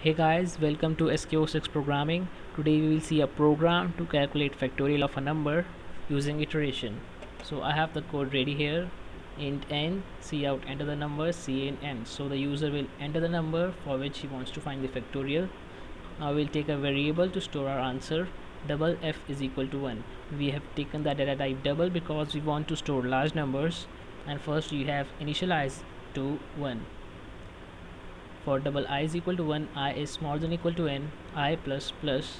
Hey guys, welcome to SKO6 programming. Today we will see a program to calculate factorial of a number using iteration. So I have the code ready here. int n, cout, enter the number, cin n. So the user will enter the number for which he wants to find the factorial. Now we'll take a variable to store our answer. Double f is equal to 1. We have taken the data type double because we want to store large numbers and first you have initialize to 1 for double i is equal to 1 i is smaller than equal to n i plus plus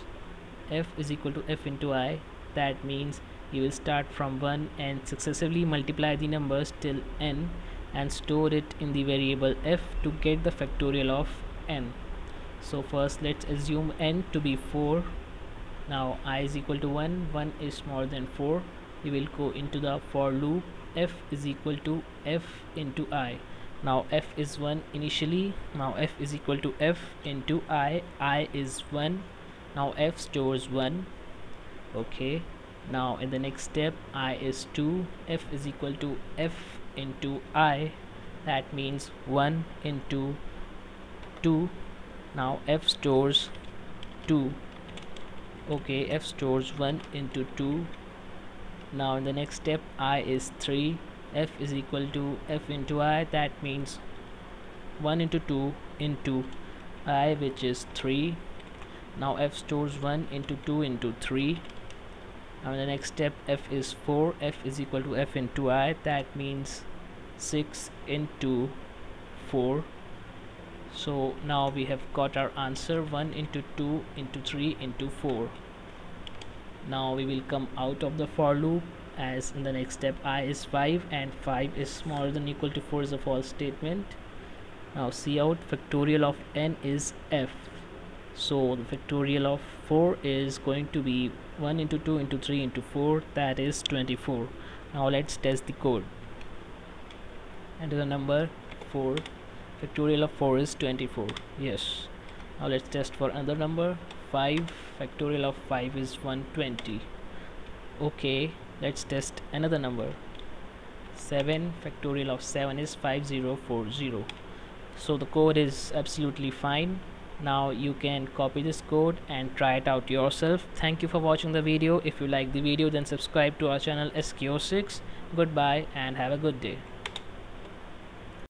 f is equal to f into i. That means you will start from 1 and successively multiply the numbers till n and store it in the variable f to get the factorial of n. So first let's assume n to be 4 now i is equal to 1 1 is smaller than 4 we will go into the for loop. F is equal to f into i now f is 1 initially. Now f is equal to f into i. I is 1 now f stores 1 okay. Now in the next step i is 2 f is equal to f into i. That means 1 into 2 now f stores 2 okay f stores 1 into 2 now in the next step i is 3 f is equal to f into i. That means 1 into 2 into i which is 3 now f stores 1 into 2 into 3 now the next step f is 4 f is equal to f into i. That means 6 into 4 so now we have got our answer. 1 into 2 into 3 into 4 now we will come out of the for loop as in the next step i is 5 and 5 is smaller than equal to 4 is a false statement. Now cout factorial of n is f. So the factorial of 4 is going to be 1 into 2 into 3 into 4 that is 24 now let's test the code. Enter the number 4 factorial of 4 is 24 yes. Now let's test for another number. 5 factorial of 5 is 120 okay let's test another number. 7 factorial of 7 is 5040 so the code is absolutely fine. Now you can copy this code and try it out yourself. Thank you for watching the video. If you like the video then subscribe to our channel SKO6 goodbye and have a good day